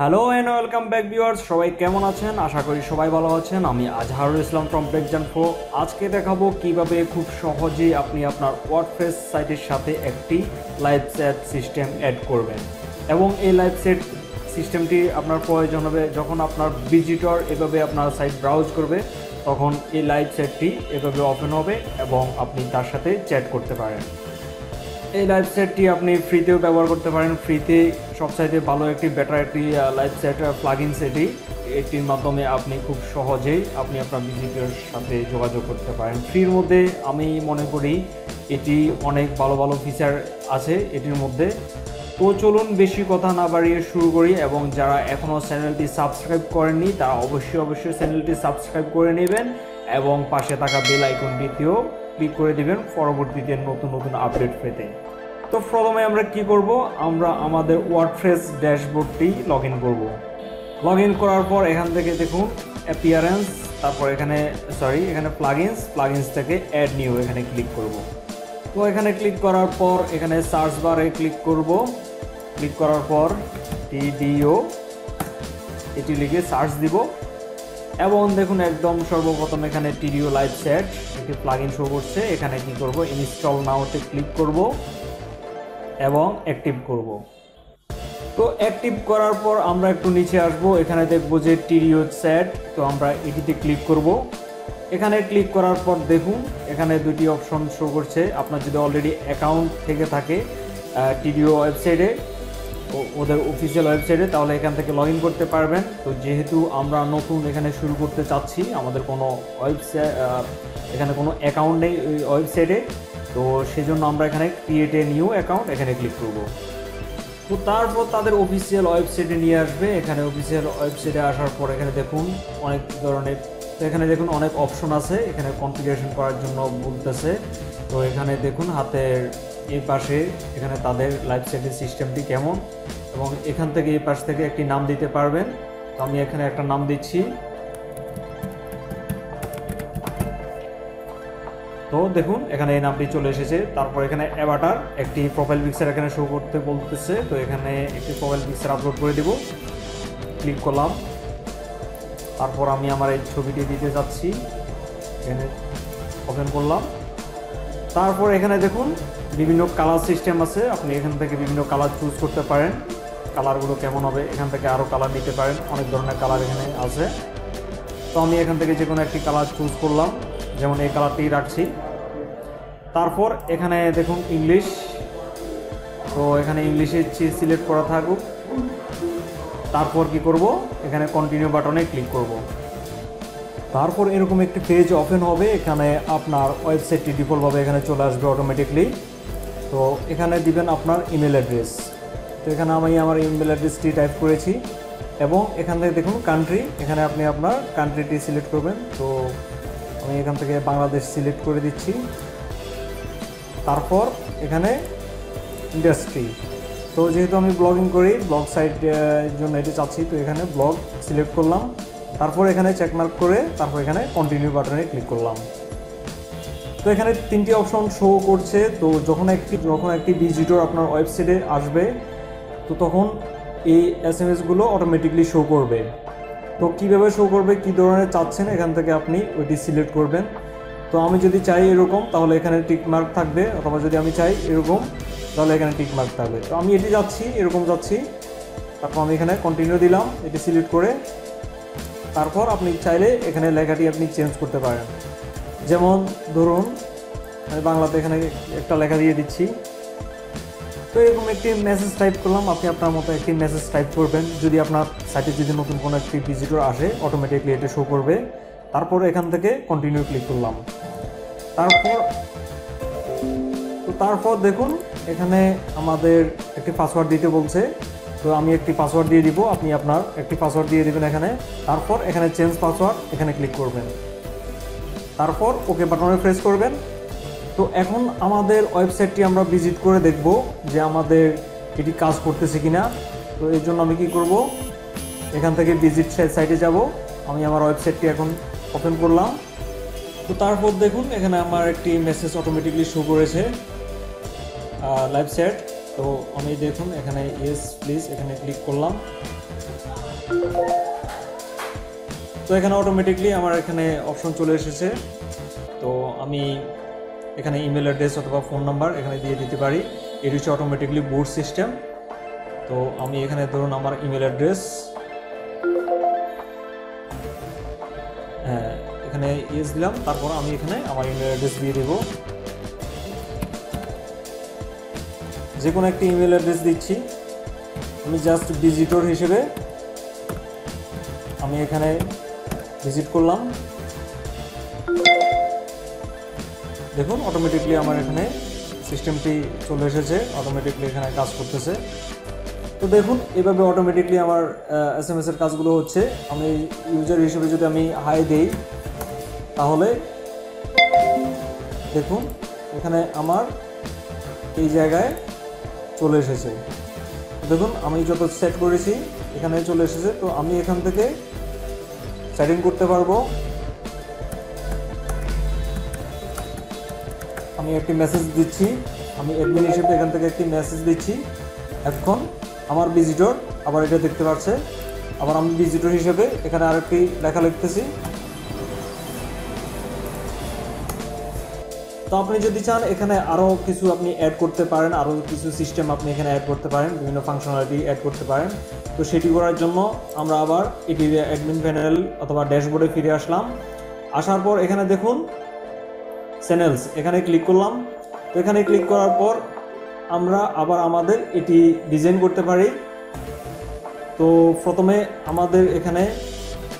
Hello and welcome back viewers সবাই কেমন আছেন? আশা করি সবাই ভালো আছেন। আমি আজহারুল ইসলাম ফ্রম ব্রেকজান প্রো আজকে দেখাবো কীভাবে খুব সহজেই আপনি আপনার ওয়ার্ডপ্রেস সাইটের সাথে একটি লাইভ সেট সিস্টেম অ্যাড করবেন। এবং এই লাইভ সেট সিস্টেমটি আপনার প্রয়োজন হবে যখন আপনার ভিজিটর এভাবে আপনার সাইট ব্রাউজ করবে, তখন এই লাইভ সেটটি এভাবে ওপেন হবে এবং আপনি তার সাথে চ্যাট করতে পারেন। এই লাইফ সেটটি আপনি ফ্রিতেও ব্যবহার করতে পারেন। ফ্রিতে সবচাইতে ভালো একটি বেটার একটি লাইভ সেট প্লাগ ইন সেটি এটির মাধ্যমে আপনি খুব সহজেই আপনি আপনার ভিজিটের সাথে যোগাযোগ করতে পারেন। ফ্রির মধ্যে আমি মনে করি এটি অনেক ভালো ভালো ফিচার আছে এটির মধ্যে। তো চলুন বেশি কথা না বাড়িয়ে শুরু করি এবং যারা এখনও চ্যানেলটি সাবস্ক্রাইব করেননি, তারা অবশ্যই অবশ্যই চ্যানেলটি সাবস্ক্রাইব করে নেবেন এবং পাশে থাকা বেল আইকনটিতেও ক্লিক করে দিবেন পরবর্তীতে নতুন নতুন আপডেট পেতে। তো প্রথমে আমরা কি করব? আমরা আমাদের ওয়ার্ডপ্রেস ড্যাশবোর্ডটি লগ ইন করব। লগ ইন করার পর এখান থেকে দেখুন অ্যাপিয়ারেন্স তারপর এখানে সরি এখানে প্লাগইনস প্লাগইনস থেকে অ্যাড নিউ এখানে ক্লিক করব। তো এখানে ক্লিক করার পর এখানে সার্চ বারে ক্লিক করব। ক্লিক করার পর টিডিও এটি লিখে সার্চ দিব। এবং দেখুন একদম সর্বপ্রথম এখানে টিডিও লাইভ সেট একটি প্লাগইন শো করছে। এখানে কি করব? ইনস্টল নাওতে ক্লিক করব এবং অ্যাক্টিভ করব। তো অ্যাক্টিভ করার পর আমরা একটু নিচে আসব। এখানে দেখব যে টিডিও সেট তো আমরা এটিতে ক্লিক করব। এখানে ক্লিক করার পর দেখুন, এখানে দুটি অপশন শো করছে। আপনার যদি অলরেডি অ্যাকাউন্ট থেকে থাকে টিডিও ওয়েবসাইটে ওদের অফিসিয়াল ওয়েবসাইটে তাহলে এখান থেকে লগ করতে পারবেন। তো যেহেতু আমরা নতুন এখানে শুরু করতে চাচ্ছি, আমাদের কোনো ওয়েবসাইট এখানে কোনো অ্যাকাউন্ট নেই ওই ওয়েবসাইটে তো সেজন্য আমরা এখানে ক্রিয়েট এ নিউ অ্যাকাউন্ট এখানে ক্লিক করব। তো তারপর তাদের অফিসিয়াল ওয়েবসাইটে নিয়ে আসবে। এখানে অফিসিয়াল ওয়েবসাইটে আসার পর এখানে দেখুন অনেক ধরনের, তো এখানে দেখুন অনেক অপশন আছে। এখানে কনফিগারেশন করার জন্য বলতেছে। তো এখানে দেখুন হাতের এই পাশে এখানে তাদের লাইফ সাইটের সিস্টেমটি কেমন এবং এখান থেকে এই পাশ থেকে একটি নাম দিতে পারবেন। তো আমি এখানে একটা নাম দিচ্ছি। তো দেখুন, এখানে এই নামটি চলে এসেছে। তারপর এখানে অ্যাভাটার একটি প্রোফাইল পিকচার এখানে শো করতে বলতেছে। তো এখানে একটি প্রোফাইল পিকচার আপলোড করে দেব। ক্লিক করলাম। তারপর আমি আমার এই ছবিটি দিতে যাচ্ছি। এখানে ওপেন করলাম। তারপর এখানে দেখুন বিভিন্ন কালার সিস্টেম আছে, আপনি এখান থেকে বিভিন্ন কালার চুজ করতে পারেন। কালারগুলো কেমন হবে, এখান থেকে আরও কালার নিতে পারেন। অনেক ধরনের কালার এখানে আছে। তো আমি এখান থেকে যে কোনো একটি কালার চুজ করলাম, যেমন এই কালারটি রাখছি। তারপর এখানে দেখুন ইংলিশ তো এখানে ইংলিশে সিলেক্ট করা থাকুক। তারপর কি করব? এখানে কন্টিনিউ বাটনে ক্লিক করব। তারপর এরকম একটি পেজ ওপেন হবে, এখানে আপনার ওয়েবসাইটটি ডিফল্টভাবে এখানে চলে আসবে অটোমেটিকলি তো এখানে দিবেন আপনার ইমেল অ্যাড্রেস তো এখানে আমি আমার ইমেল অ্যাড্রেসটি টাইপ করেছি এবং এখান থেকে দেখুন কান্ট্রি এখানে আপনি আপনার কান্ট্রিটি সিলেক্ট করবেন। তো আমি এখান থেকে বাংলাদেশ সিলেক্ট করে দিচ্ছি। তারপর এখানে ইন্ডাস্ট্রি তো যেহেতু আমি ব্লগিং করি ব্লগ সাইট জন্য এটি চাচ্ছি, তো এখানে ব্লগ সিলেক্ট করলাম। তারপর এখানে চেকমার্ক করে, তারপর এখানে কন্টিনিউ বাটনে ক্লিক করলাম। তো এখানে তিনটি অপশন শো করছে। তো যখন একটি যখন একটি ভিজিটর আপনার ওয়েবসাইটে আসবে, তো তখন এই এস এম এসগুলো অটোমেটিকলি শো করবে। তো কীভাবে শো করবে, কী ধরনের চাচ্ছেন, এখান থেকে আপনি ওইটি সিলেক্ট করবেন। তো আমি যদি চাই এরকম, তাহলে এখানে টিক মার্ক থাকবে। অথবা যদি আমি চাই এরকম, তাহলে এখানে টিক মার্ক থাকবে। তো আমি এটি যাচ্ছি, এরকম যাচ্ছি। তারপর আমি এখানে কন্টিনিউ দিলাম, এটি সিলেক্ট করে। তারপর আপনি চাইলে এখানে লেখাটি আপনি চেঞ্জ করতে পারেন। যেমন ধরুন, আমি বাংলাতে এখানে একটা লেখা দিয়ে দিচ্ছি। তো এরকম একটি মেসেজ টাইপ করলাম, আপনি আপনার মতো একটি মেসেজ টাইপ করবেন। যদি আপনার সাইটে যদি নতুন কোনো একটি ভিজিটর আসে অটোমেটিকলি এটা শো করবে। তারপর এখান থেকে কন্টিনিউ ক্লিক করলাম। তারপর, তো তারপর দেখুন, এখানে আমাদের একটি পাসওয়ার্ড দিতে বলছে। তো আমি একটি পাসওয়ার্ড দিয়ে দিব, আপনি আপনার একটি পাসওয়ার্ড দিয়ে দিবেন এখানে। তারপর এখানে চেঞ্জ পাসওয়ার্ড এখানে ক্লিক করবেন। তারপর ওকে বাটনে প্রেস করবেন। তো এখন আমাদের ওয়েবসাইটটি আমরা ভিজিট করে দেখব যে আমাদের এটি কাজ করতেছে কিনা। তো এর জন্য আমি কি করব? এখান থেকে ভিজিট সাইটে যাব। আমি আমার ওয়েবসাইটটি এখন ওপেন করলাম। তো তারপর দেখুন, এখানে আমার একটি মেসেজ অটোমেটিকলি শো করেছে লাইভ সেট তো আমি দেখুন, এখানে ইয়েস প্লিজ এখানে ক্লিক করলাম। তো এখানে অটোমেটিকলি আমার এখানে অপশন চলে এসেছে। তো আমি এখানে ইমেল অ্যাড্রেস অথবা ফোন নাম্বার এখানে দিয়ে দিতে পারি। এটি হচ্ছে অটোমেটিকলি বুট সিস্টেম তো আমি এখানে ধরুন আমার ইমেল অ্যাড্রেস হ্যাঁ এখানে ইয়েস দিলাম, তারপর আমি এখানে আমার ইমেল অ্যাড্রেস দিয়ে দেব। যে কোনো একটি ইমেল অ্যাড্রেস দিচ্ছি। আমি জাস্ট ভিজিটর হিসেবে আমি এখানে ভিজিট করলাম। দেখুন অটোমেটিকলি আমার এখানে সিস্টেমটি চলে এসেছে অটোমেটিকলি এখানে কাজ করতেছে। তো দেখুন, এভাবে অটোমেটিকলি আমার এস এম এস এর কাজগুলো হচ্ছে। আমি ইউজার হিসেবে যদি আমি হাই দেই, তাহলে দেখুন, এখানে আমার এই জায়গায় চলে এসেছে। দেখুন, আমি যত সেট করেছি, এখানে চলে এসেছে। তো আমি এখান থেকে সেটিং করতে পারব। আমি একটি মেসেজ দিচ্ছি। আমি অ্যাডমিন হিসেবে এখান থেকে একটি মেসেজ দিচ্ছি। এখন আমার ভিজিটর আবার এটা দেখতে পাচ্ছে। আবার আমি ভিজিটর হিসেবে এখানে আরেকটি লেখা লিখতেছি। তো আপনি যদি চান, এখানে আরও কিছু আপনি অ্যাড করতে পারেন আরও কিছু সিস্টেম আপনি এখানে অ্যাড করতে পারেন, বিভিন্ন ফাংশনালিটি অ্যাড করতে পারেন। তো সেটি করার জন্য আমরা আবার এটি অ্যাডমিন প্যানেল অথবা ড্যাশবোর্ডে ফিরে আসলাম। আসার পর এখানে দেখুন চ্যানেলস এখানে ক্লিক করলাম। তো এখানে ক্লিক করার পর আমরা আবার আমাদের এটি ডিজাইন করতে পারি। তো প্রথমে আমাদের এখানে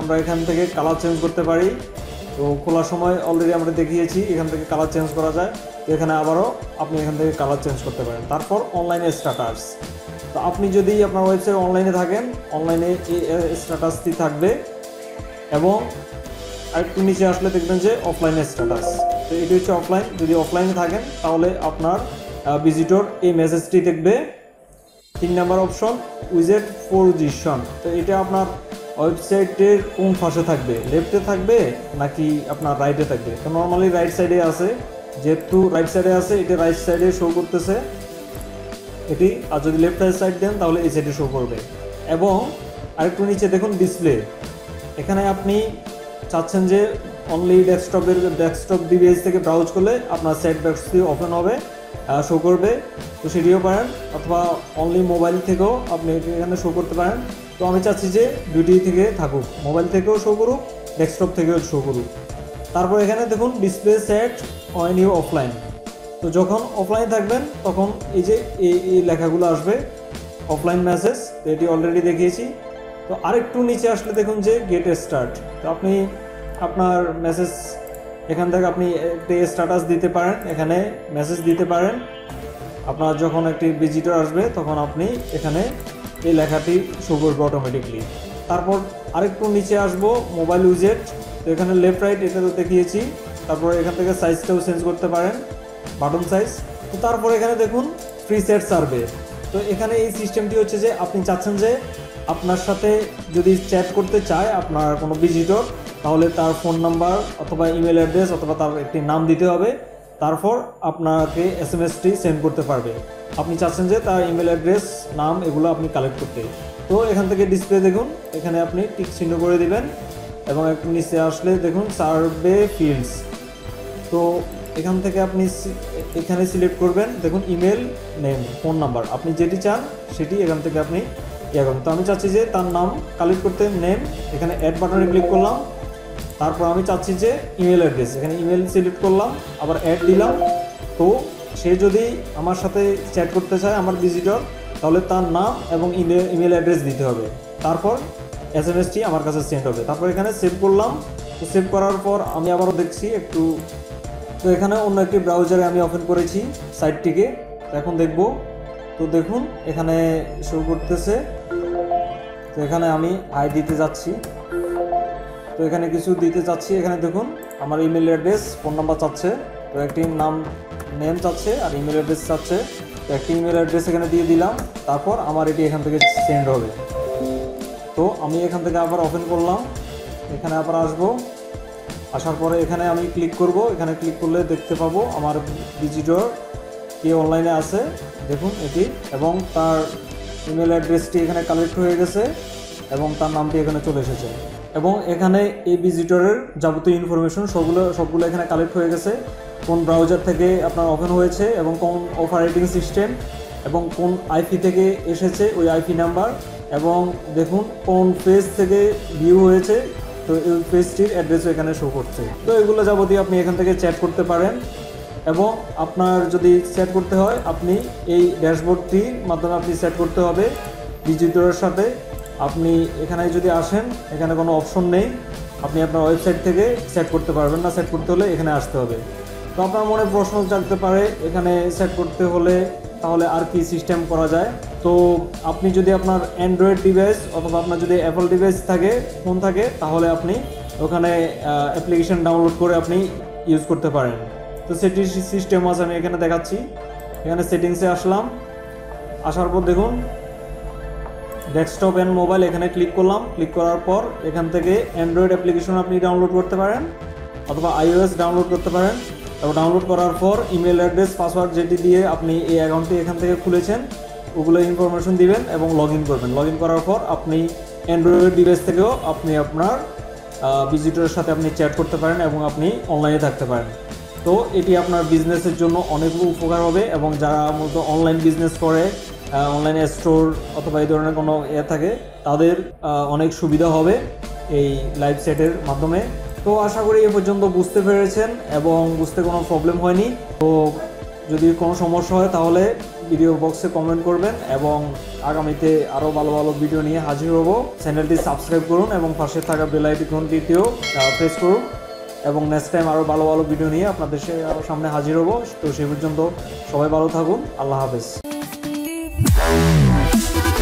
আমরা এখান থেকে কালার চেঞ্জ করতে পারি। তো খোলার সময় অলরেডি আমরা দেখিয়েছি, এখান থেকে কালার চেঞ্জ করা যায়। এখানে আবারও আপনি এখান থেকে কালার চেঞ্জ করতে পারেন। তারপর অনলাইনে স্ট্যাটাস তো আপনি যদি আপনার ওয়েবসাইট অনলাইনে থাকেন অনলাইনে এই স্ট্যাটাসটি থাকবে এবং আরেকটু নিচে আসলে দেখবেন যে অফলাইনে স্ট্যাটাস তো এটি হচ্ছে অফলাইন যদি অফলাইনে থাকেন, তাহলে আপনার ভিজিটর এই মেসেজটি দেখবে। তিন নাম্বার অপশন উইজেট পজিশন তো এটা আপনার ওয়েবসাইটের কোন ফাঁসে থাকবে? লেফটে থাকবে নাকি আপনার রাইটে থাকবে? তো নর্মালি রাইট সাইডে আছে, যেহেতু রাইট সাইডে আছে, এটা রাইট সাইডে শো করতেছে। এটি, আর যদি লেফট সাইড দেন, তাহলে এই সাইডে শো করবে। এবং আরেকটু নিচে দেখুন ডিসপ্লে এখানে আপনি চাচ্ছেন যে অনলি ডেস্কটপের, ডেস্কটপ ডিভাইস থেকে ব্রাউজ করলে আপনার সেট বক্সটি ওপেন হবে শো করবে। তো সেটিও পারেন, অথবা অনলি মোবাইল থেকেও আপনি এখানে শো করতে পারেন। তো আমি চাচ্ছি যে দুটি থেকে থাকুক। মোবাইল থেকেও শো করুক ডেস্কটপ থেকেও শো করুক। তারপর এখানে দেখুন display set on you offline তো যখন অফলাইন থাকবেন, তখন এই যে এই এই লেখাগুলো আসবে অফলাইন মেসেজ তো এটি অলরেডি দেখিয়েছি। তো আরেকটু নিচে আসলে দেখুন যে গেট স্টার্ট তো আপনি আপনার মেসেজ এখান থেকে আপনি একটি স্ট্যাটাস দিতে পারেন, এখানে মেসেজ দিতে পারেন। আপনার যখন একটি ভিজিটর আসবে, তখন আপনি এখানে এই লেখাটি শো করবে অটোমেটিকলি তারপর আরেকটু নিচে আসব মোবাইল উইজেট তো এখানে লেফট রাইট এটা তো দেখিয়েছি। তারপর এখান থেকে সাইজটাও চেঞ্জ করতে পারেন বাটন সাইজ তো তারপর এখানে দেখুন ফ্রি সেট সার্ভে তো এখানে এই সিস্টেমটি হচ্ছে যে, আপনি চাচ্ছেন যে আপনার সাথে যদি চ্যাট করতে চায় আপনার কোনো ভিজিটর তাহলে তার ফোন নাম্বার অথবা ইমেল অ্যাড্রেস অথবা তার একটি নাম দিতে হবে। তারপর আপনাকে এস এম এসটি সেন্ড করতে পারবে। আপনি চাচ্ছেন যে তার ইমেল অ্যাড্রেস নাম এগুলো আপনি কালেক্ট করতে। তো এখান থেকে ডিসপ্লে দেখুন, এখানে আপনি টিক চিহ্ন করে দিবেন এবং একটু নিচে আসলে দেখুন সার্ভে ফিল্ডস তো এখান থেকে আপনি এখানে সিলেক্ট করবেন, দেখুন ইমেল নেম ফোন নাম্বার আপনি যেটি চান, সেটি এখান থেকে আপনি ইয়ে করুন। তো আমি চাচ্ছি যে তার নাম কালেক্ট করতে নেম এখানে অ্যাড বাটনে ক্লিক করলাম। তারপর আমি চাচ্ছি যে ইমেল অ্যাড্রেস এখানে ইমেল সিলেক্ট করলাম, আবার অ্যাড দিলাম। তো সে যদি আমার সাথে চ্যাট করতে চায়, আমার ভিজিটর তাহলে তার নাম এবং ইমেল ইমেল অ্যাড্রেস দিতে হবে। তারপর এস এম এসটি আমার কাছে সেন্ড হবে। তারপর এখানে সেভ করলাম। তো সেভ করার পর আমি আবারও দেখছি একটু, তো এখানে অন্য একটি ব্রাউজারে আমি ওপেন করেছি সাইটটিকে এখন দেখব। তো দেখুন, এখানে শো করতেছে। তো এখানে আমি আই দিতে যাচ্ছি। তো এখানে কিছু দিতে চাচ্ছি, এখানে দেখুন, আমার ইমেল অ্যাড্রেস ফোন নাম্বার চাচ্ছে, তো একটি নাম নেম চাচ্ছে আর ইমেল অ্যাড্রেস চাচ্ছে। তো একটি ইমেল অ্যাড্রেস এখানে দিয়ে দিলাম, তারপর আমার এটি এখান থেকে সেন্ড হবে। তো আমি এখান থেকে আবার ওপেন করলাম, এখানে আবার আসব, আসার পরে এখানে আমি ক্লিক করব, এখানে ক্লিক করলে দেখতে পাবো আমার ভিজিটর কে অনলাইনে আছে, দেখুন এটি, এবং তার ইমেল অ্যাড্রেসটি এখানে কালেক্ট হয়ে গেছে, এবং তার নামটি এখানে চলে এসেছে। এবং এখানে এই ভিজিটরের যাবতীয় ইনফরমেশন সবগুলো সবগুলো এখানে কালেক্ট হয়ে গেছে। কোন ব্রাউজার থেকে আপনার ওপেন হয়েছে এবং কোন অপারেটিং সিস্টেম এবং কোন আইপি থেকে এসেছে, ওই আইপি নাম্বার এবং দেখুন কোন পেজ থেকে ভিউ হয়েছে, তো এই পেজটির অ্যাড্রেসও এখানে শো করছে। তো এগুলো যাবতীয় আপনি এখান থেকে চ্যাট করতে পারেন এবং আপনার যদি সেট করতে হয়, আপনি এই ড্যাশবোর্ডটির মাধ্যমে আপনি সেট করতে হবে ডিজিটরের সাথে। আপনি এখানে যদি আসেন, এখানে কোনো অপশন নেই। আপনি আপনার ওয়েবসাইট থেকে সেট করতে পারবেন না। সেট করতে হলে এখানে আসতে হবে। তো আপনার মনে প্রশ্ন জাগতে পারে, এখানে সেট করতে হলে তাহলে আর কি সিস্টেম করা যায়? তো আপনি যদি আপনার অ্যান্ড্রয়েড ডিভাইস অথবা আপনার যদি অ্যাপল ডিভাইস থাকে ফোন থাকে, তাহলে আপনি ওখানে অ্যাপ্লিকেশন ডাউনলোড করে আপনি ইউজ করতে পারেন। তো সেটি সিস্টেম আছে, আমি এখানে দেখাচ্ছি। এখানে সেটিংসে আসলাম। আসার পর দেখুন ডেস্কটপ অ্যান্ড মোবাইল এখানে ক্লিক করলাম। ক্লিক করার পর এখান থেকে অ্যান্ড্রয়েড অ্যাপ্লিকেশন আপনি ডাউনলোড করতে পারেন অথবা আইওএস ডাউনলোড করতে পারেন। তারপর ডাউনলোড করার পর ইমেল অ্যাড্রেস পাসওয়ার্ড যেটি দিয়ে আপনি এই অ্যাকাউন্টটি এখান থেকে খুলেছেন, ওগুলো ইনফরমেশন দিবেন এবং লগ ইন করবেন। লগ ইন করার পর আপনি অ্যান্ড্রয়েড ডিভাইস থেকেও আপনি আপনার ভিজিটরের সাথে আপনি চ্যাট করতে পারেন এবং আপনি অনলাইনে থাকতে পারেন। তো এটি আপনার বিজনেসের জন্য অনেক উপকার হবে এবং যারা মূলত অনলাইন বিজনেস করে অনলাইনে স্টোর অথবা এই ধরনের কোনো এ থাকে, তাদের অনেক সুবিধা হবে এই লাইভ সেটের মাধ্যমে। তো আশা করি এ পর্যন্ত বুঝতে পেরেছেন এবং বুঝতে কোনো প্রবলেম হয়নি। তো যদি কোনো সমস্যা হয় তাহলে ভিডিও বক্সে কমেন্ট করবেন এবং আগামীতে আরও ভালো ভালো ভিডিও নিয়ে হাজির হব। চ্যানেলটি সাবস্ক্রাইব করুন এবং পাশে থাকা বেল আইকনটিতেও প্রেস করুন এবং নেক্সট টাইম আরও ভালো ভালো ভিডিও নিয়ে আপনাদের সামনে হাজির হব। তো সে পর্যন্ত সবাই ভালো থাকুন। আল্লাহ হাফেজ।